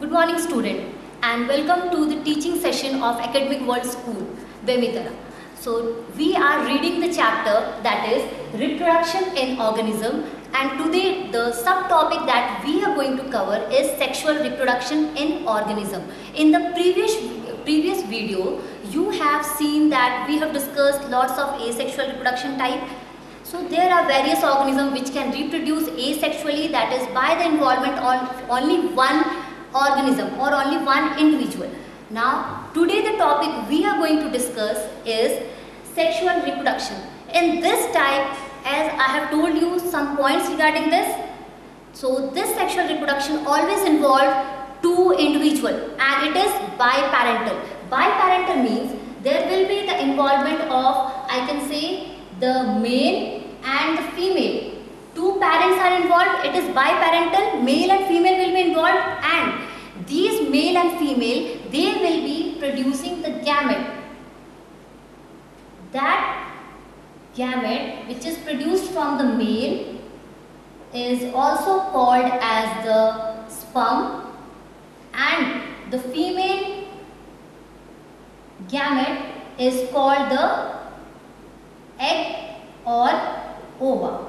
Good morning student and welcome to the teaching session of Academic World School, Bemetara. So we are reading the chapter that is reproduction in organism and today the subtopic that we are going to cover is sexual reproduction in organism. In the previous previous video you have seen that we have discussed lots of asexual reproduction type so there are various organisms which can reproduce asexually that is by the involvement of only one organism or only one individual. Now today the topic we are going to discuss is sexual reproduction. In this type as I have told you some points regarding this. So this sexual reproduction always involve two individual and it is biparental. Biparental means there will be the involvement of I can say the male and the female. Two parents are involved, it is biparental, male and female will be involved and these male and female, they will be producing the gamete. That gamete which is produced from the male is also called as the sperm and the female gamete is called the egg or ova.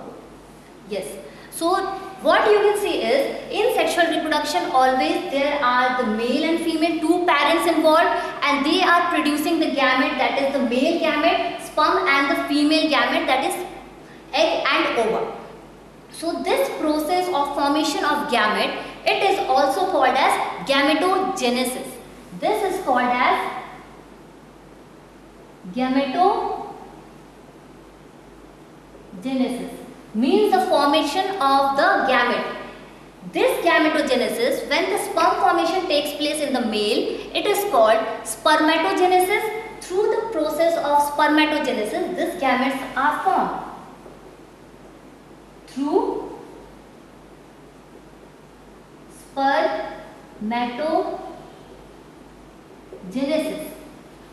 Yes. So what you can see is in sexual reproduction always there are the male and female two parents involved and they are producing the gamete that is the male gamete sperm and the female gamete that is egg and ova. So this process of formation of gamete it is also called as gametogenesis. This is called as gametogenesis means the formation of the gamete. This gametogenesis, when the sperm formation takes place in the male, it is called spermatogenesis. Through the process of spermatogenesis, these gametes are formed. Through spermatogenesis.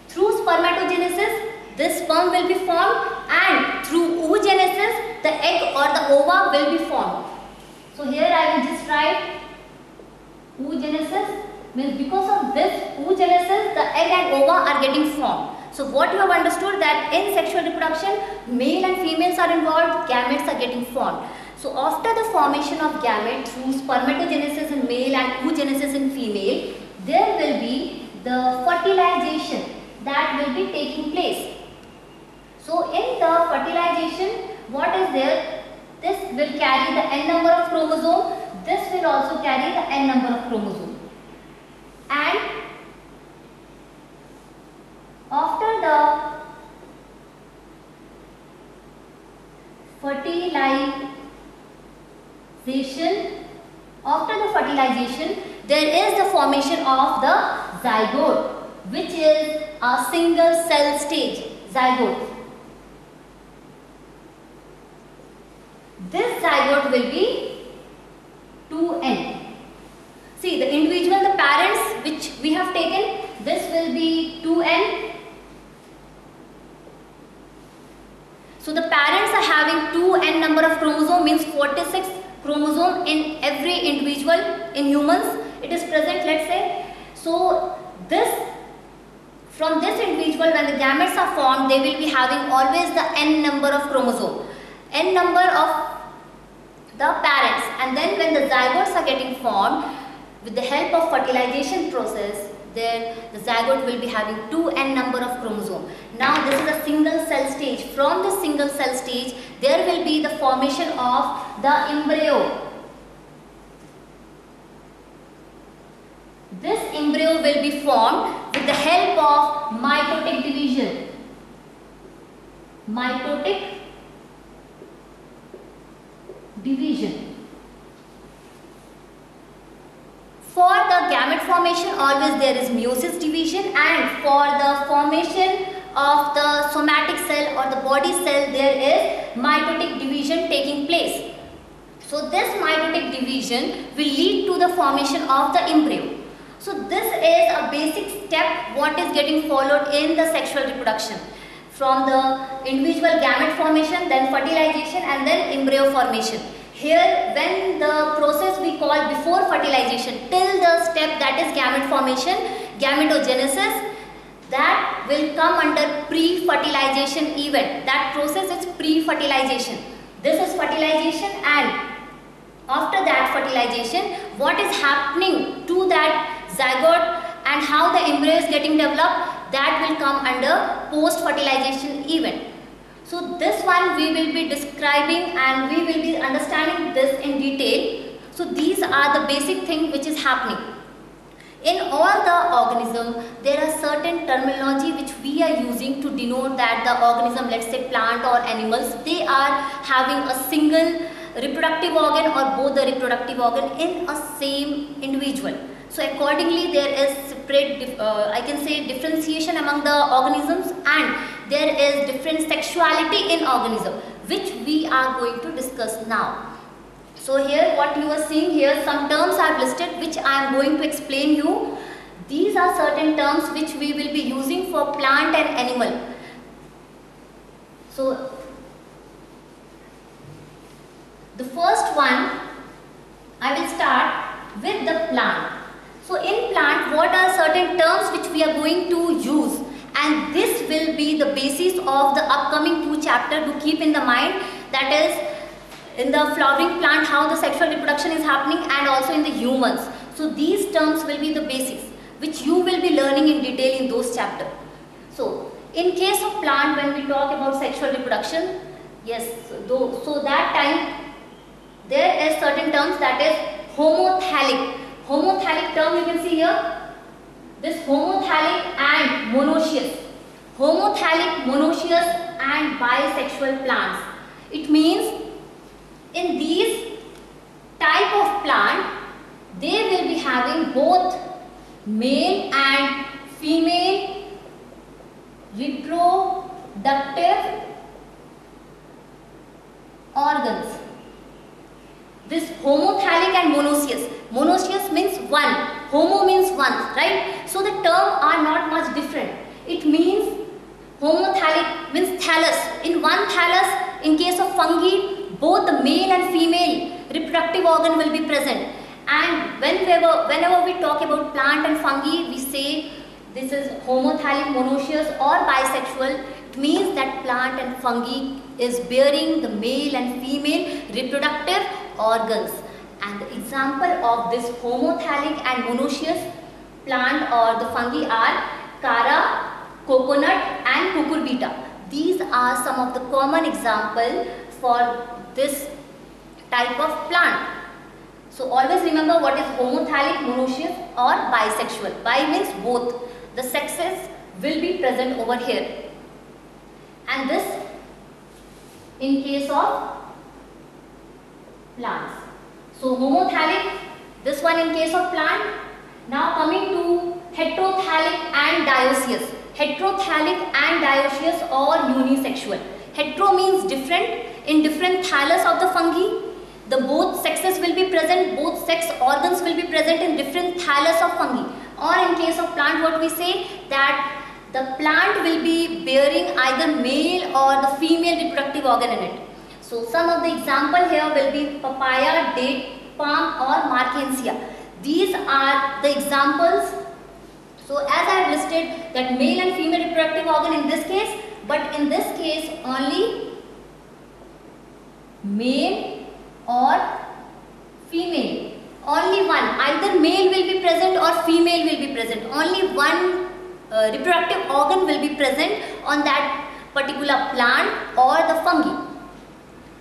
Through spermatogenesis, this sperm will be formed and through oogenesis, the egg or the ova will be formed. So here I will just write oogenesis means because of this oogenesis, the egg and ova are getting formed. So what you have understood that in sexual reproduction, male and females are involved, gametes are getting formed. So after the formation of gamete through spermatogenesis in male and oogenesis in female, there will be the fertilization that will be taking place. So in the fertilization, what is there? This will carry the n number of chromosome. This will also carry the n number of chromosome. And after the fertilization, after the fertilization, there is the formation of the zygote, which is a single cell stage, zygote. This zygote will be 2n. See the individual, the parents which we have taken, this will be 2n. So the parents are having 2n number of chromosome means 46 chromosome in every individual in humans. It is present let's say. So this from this individual when the gametes are formed they will be having always the n number of chromosome. n number of the parents and then when the zygotes are getting formed with the help of fertilization process there the zygote will be having 2n number of chromosomes. Now this is a single cell stage. From the single cell stage there will be the formation of the embryo. This embryo will be formed with the help of mitotic division. Mitotic division. For the gamete formation always there is meiosis division and for the formation of the somatic cell or the body cell there is mitotic division taking place. So this mitotic division will lead to the formation of the embryo. So this is a basic step what is getting followed in the sexual reproduction from the individual gamete formation then fertilization and then embryo formation. Here when the process we call before fertilization till the step that is gamete formation, gametogenesis that will come under pre-fertilization event. That process is pre-fertilization. This is fertilization and after that fertilization what is happening to that zygote and how the embryo is getting developed that will come under post-fertilization event. So this one we will be describing and we will be understanding this in detail. So these are the basic thing which is happening. In all the organism, there are certain terminology which we are using to denote that the organism, let's say plant or animals, they are having a single reproductive organ or both the reproductive organ in a same individual. So accordingly there is separate, uh, I can say differentiation among the organisms and there is different sexuality in organism which we are going to discuss now. So here what you are seeing here some terms are listed which I am going to explain you. These are certain terms which we will be using for plant and animal. So the first one I will start with the plant. So in plant what are certain terms which we are going to use and this will be the basis of the upcoming two chapter to keep in the mind that is in the flowering plant how the sexual reproduction is happening and also in the humans. So these terms will be the basics which you will be learning in detail in those chapters. So in case of plant when we talk about sexual reproduction, yes, though, so that time there is certain terms that is homothallic. Homothallic term you can see here. This homothallic and monoecious. Homothallic, monoecious and bisexual plants. It means in these type of plant, they will be having both male and female reproductive organs. This homothallic and monoecious. Monoecious means one. Homo means one, right? So the term are not much different. It means homothallic means thallus. In one thallus, in case of fungi, both the male and female reproductive organ will be present. And whenever, whenever we talk about plant and fungi, we say this is homothallic, monoecious or bisexual. It means that plant and fungi is bearing the male and female reproductive organs. And the example of this homothallic and monoecious plant or the fungi are Chara, coconut and cucurbita. These are some of the common example for this type of plant. So always remember what is homothallic, monoecious or bisexual. Bi means both. The sexes will be present over here. And this in case of plants. So homothallic, this one in case of plant. Now coming to heterothallic and dioecious. Heterothallic and dioecious or unisexual. Hetero means different in different thallus of the fungi. The both sexes will be present, both sex organs will be present in different thallus of fungi. Or in case of plant what we say that the plant will be bearing either male or the female reproductive organ in it. So some of the example here will be papaya, date, palm or marchantia. These are the examples. So as I have listed that male and female reproductive organ in this case, but in this case only male or female. Only one, either male will be present or female will be present. Only one uh, reproductive organ will be present on that particular plant or the fungi.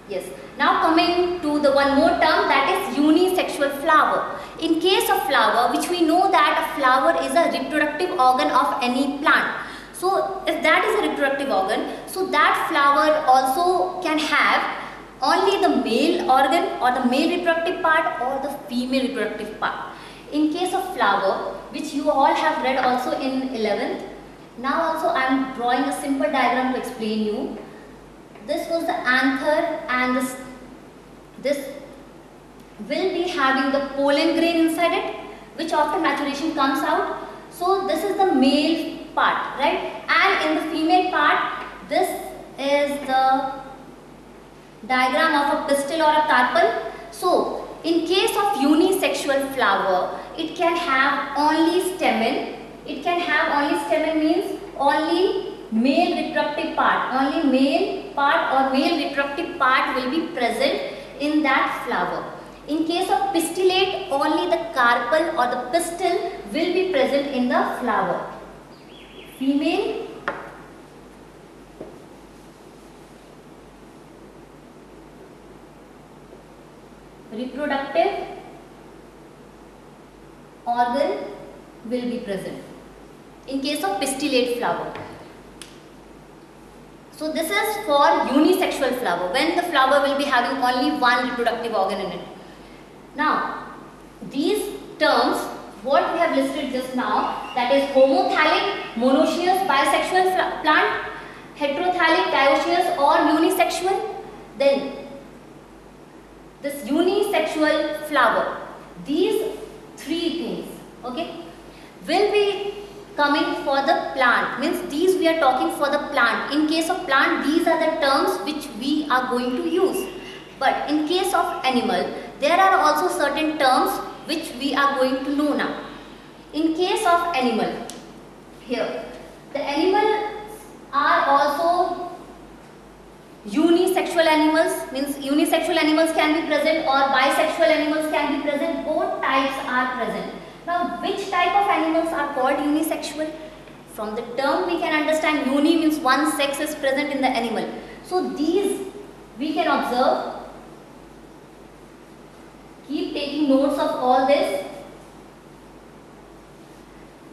Yes. Now coming to the one more term that is unisexual flower. In case of flower, which we know that a flower is a reproductive organ of any plant. So if that is a reproductive organ, so that flower also can have only the male organ or the male reproductive part or the female reproductive part. In case of flower, which you all have read also in 11th, now also I am drawing a simple diagram to explain you. This was the anther and this, this will be having the pollen grain inside it which after maturation comes out. So this is the male part, right? And in the female part, this is the diagram of a pistil or a carpel So, in case of unisexual flower, it can have only stamen. It can have only stamen means only male reproductive part. Only male part or male reproductive part will be present in that flower. In case of pistillate, only the carpel or the pistil will be present in the flower. Female reproductive organ will be present in case of pistillate flower. So this is for unisexual flower when the flower will be having only one reproductive organ in it. Now, these terms, what we have listed just now, that is homothallic, monoecious, bisexual plant, heterothallic, dioecious or unisexual. Then, this unisexual flower, these three things, okay, will be coming for the plant. Means these we are talking for the plant. In case of plant these are the terms which we are going to use. But in case of animal there are also certain terms which we are going to know now. In case of animal, here, the animals are also unisexual animals, means unisexual animals can be present or bisexual animals can be present, both types are present. Now, which type of animals are called unisexual? From the term we can understand uni means one sex is present in the animal. So, these we can observe Keep taking notes of all this.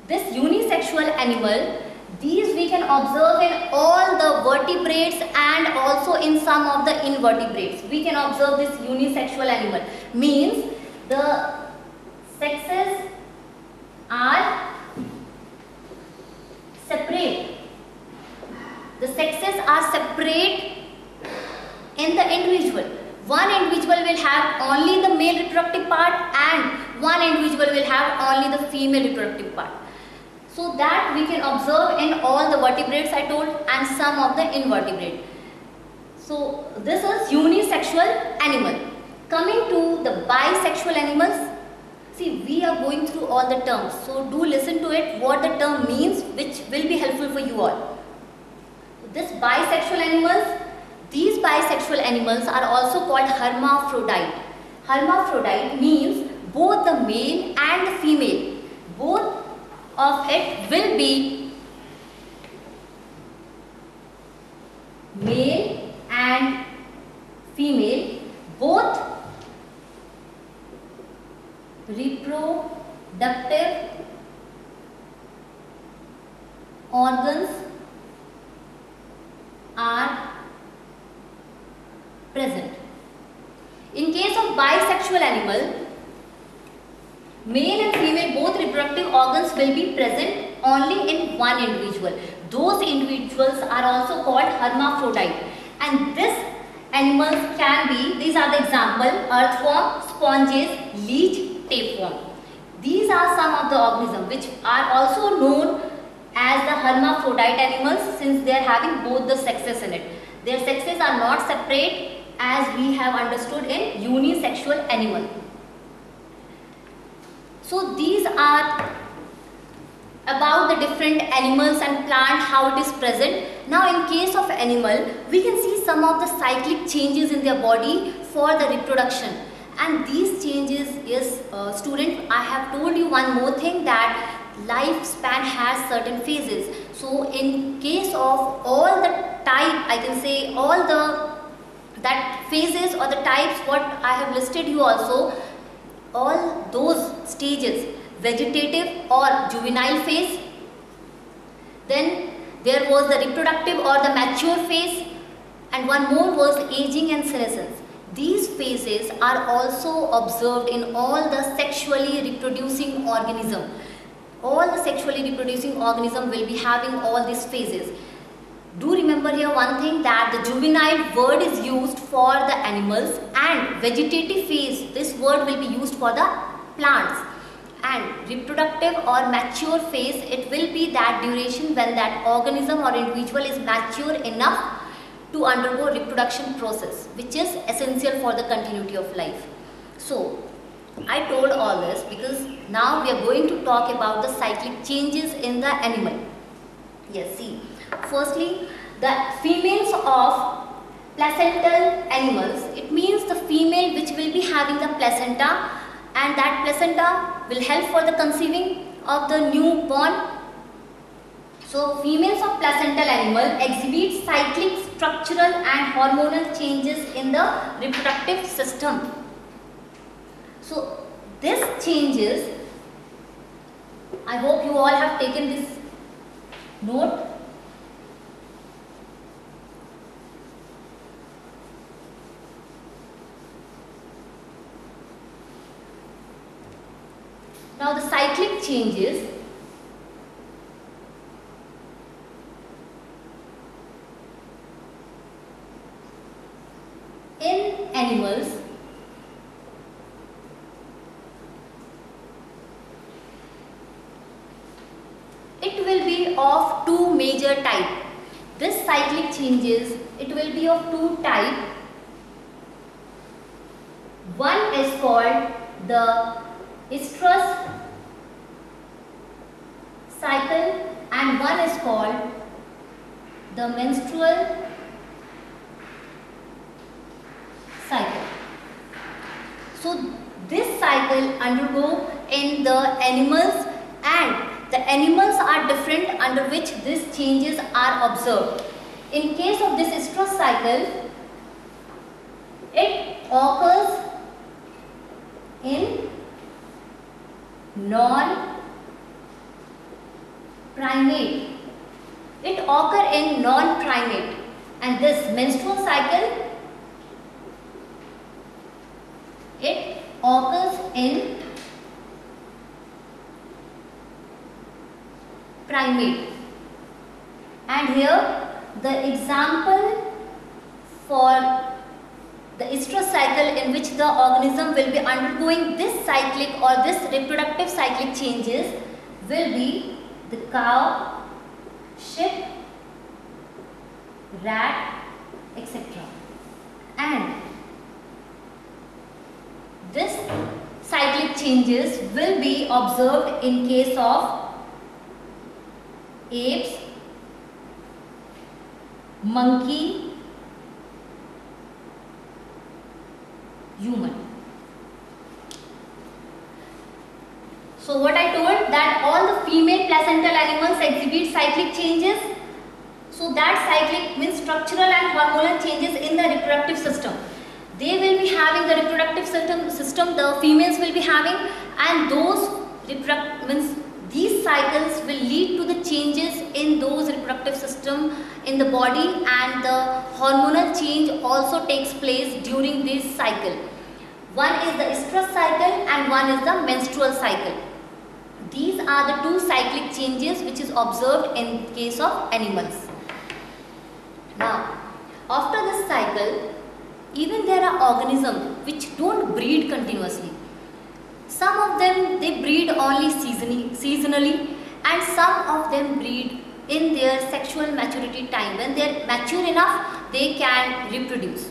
This unisexual animal, these we can observe in all the vertebrates and also in some of the invertebrates. We can observe this unisexual animal. Means the sexes are separate. The sexes are separate in the individual one individual will have only the male reproductive part and one individual will have only the female reproductive part. So that we can observe in all the vertebrates I told and some of the invertebrate. So this is unisexual animal. Coming to the bisexual animals, see we are going through all the terms. So do listen to it what the term means which will be helpful for you all. This bisexual animals these bisexual animals are also called hermaphrodite. Hermaphrodite means both the male and the female. Both of it will be male and female. Both reproductive organs are present. In case of bisexual animal, male and female both reproductive organs will be present only in one individual. Those individuals are also called hermaphrodite and this animals can be, these are the example, earthworm, sponges, leech, tapeworm. These are some of the organisms which are also known as the hermaphrodite animals since they are having both the sexes in it. Their sexes are not separate as we have understood in unisexual animal. So these are about the different animals and plant how it is present. Now in case of animal we can see some of the cyclic changes in their body for the reproduction and these changes is uh, student I have told you one more thing that lifespan has certain phases. So in case of all the type I can say all the that phases or the types what I have listed you also all those stages vegetative or juvenile phase then there was the reproductive or the mature phase and one more was aging and senescence these phases are also observed in all the sexually reproducing organism. All the sexually reproducing organism will be having all these phases. Do remember here one thing that the juvenile word is used for the animals and vegetative phase this word will be used for the plants. And reproductive or mature phase it will be that duration when that organism or individual is mature enough to undergo reproduction process which is essential for the continuity of life. So, I told all this because now we are going to talk about the cyclic changes in the animal. Yes, see. Firstly, the females of placental animals, it means the female which will be having the placenta and that placenta will help for the conceiving of the newborn. So, females of placental animal exhibit cyclic structural and hormonal changes in the reproductive system. So, this changes, I hope you all have taken this note Now the cyclic changes in animals it will be of two major type. This cyclic changes, it will be of two type. One is called the estrous cycle and one is called the menstrual cycle. So this cycle undergo in the animals and the animals are different under which these changes are observed. In case of this estrous cycle, it occurs in non-primate. It occur in non-primate and this menstrual cycle it occurs in primate and here the example for the estrous cycle in which the organism will be undergoing this cyclic or this reproductive cyclic changes will be the cow, sheep, rat, etc. And this cyclic changes will be observed in case of apes, monkey, human. So what I told that all the female placental animals exhibit cyclic changes. So that cyclic means structural and hormonal changes in the reproductive system. They will be having the reproductive system, system the females will be having and those means cycles will lead to the changes in those reproductive system in the body and the hormonal change also takes place during this cycle. One is the estrous cycle and one is the menstrual cycle. These are the two cyclic changes which is observed in case of animals. Now, after this cycle, even there are organisms which don't breed continuously. Them they breed only seasonally and some of them breed in their sexual maturity time. When they are mature enough, they can reproduce.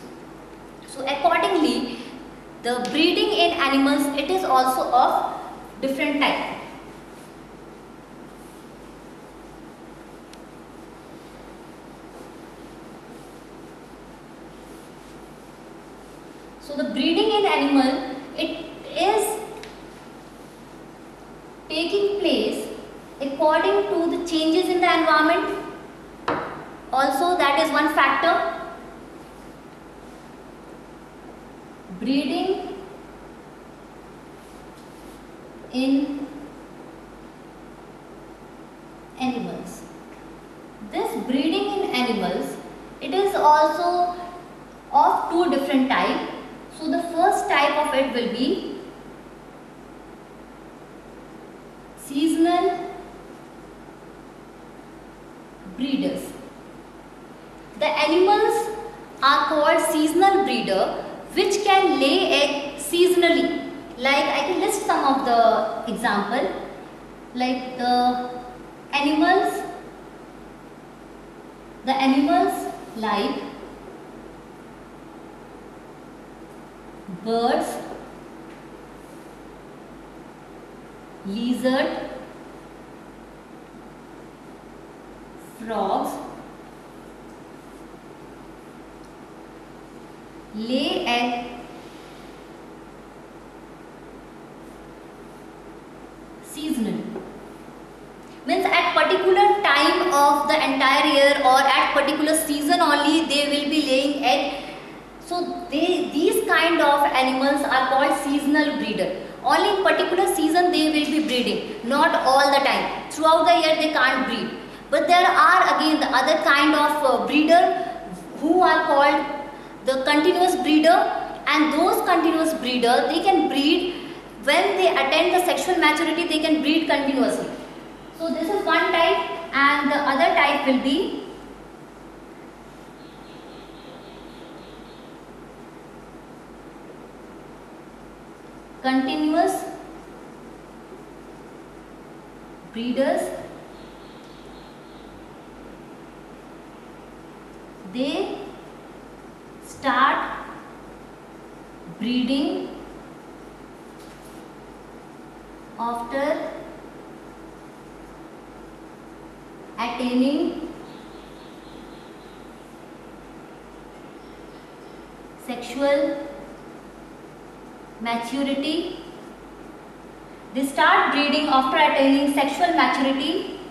So accordingly, the breeding in animals, it is also of different type. So the breeding in animal, it is taking place according to the changes in the environment. Also that is one factor breeding in animals. This breeding in animals, it is also of two different type. So the first type of it will be just some of the example like the animals, the animals like birds, lizard, frogs lay egg animals are called seasonal breeder only in particular season they will be breeding not all the time. Throughout the year they can't breed. But there are again the other kind of uh, breeder who are called the continuous breeder. And those continuous breeder they can breed when they attain the sexual maturity they can breed continuously. So this is one type and the other type will be continuous breeders they start breeding after attaining sexual maturity. They start breeding after attaining sexual maturity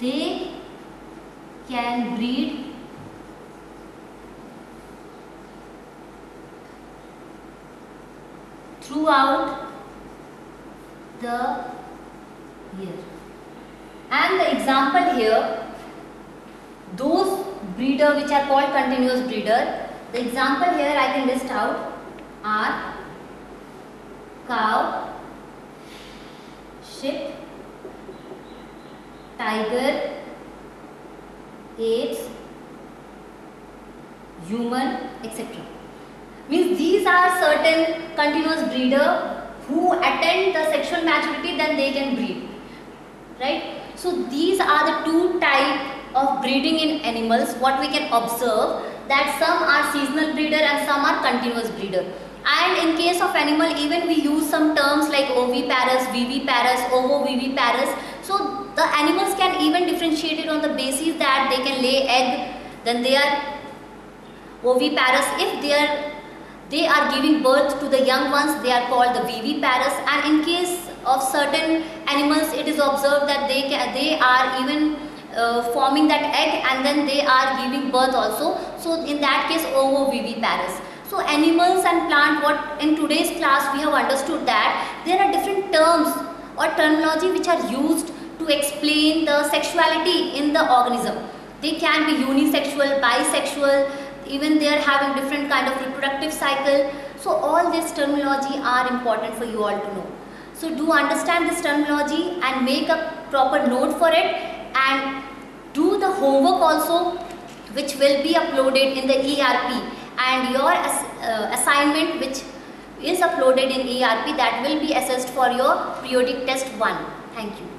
they can breed throughout the year. And the example here, those breeder which are called continuous breeder, the example here I can list out are cow, sheep, tiger, apes, human, etc. Means these are certain continuous breeder who attain the sexual maturity then they can breed. Right? So these are the two type of breeding in animals what we can observe that some are seasonal breeder and some are continuous breeder. And in case of animal even we use some terms like oviparous, viviparous, ovoviviparous. So the animals can even differentiate it on the basis that they can lay egg, then they are oviparous. If they are they are giving birth to the young ones, they are called the viviparous. And in case of certain animals, it is observed that they can, they are even uh, forming that egg and then they are giving birth also. So in that case, ovoviviparous. So animals and plant, what in today's class we have understood that there are different terms or terminology which are used to explain the sexuality in the organism. They can be unisexual, bisexual, even they are having different kind of reproductive cycle. So all this terminology are important for you all to know. So do understand this terminology and make a proper note for it and do the homework also which will be uploaded in the ERP and your ass, uh, assignment which is uploaded in ERP that will be assessed for your periodic test 1. Thank you.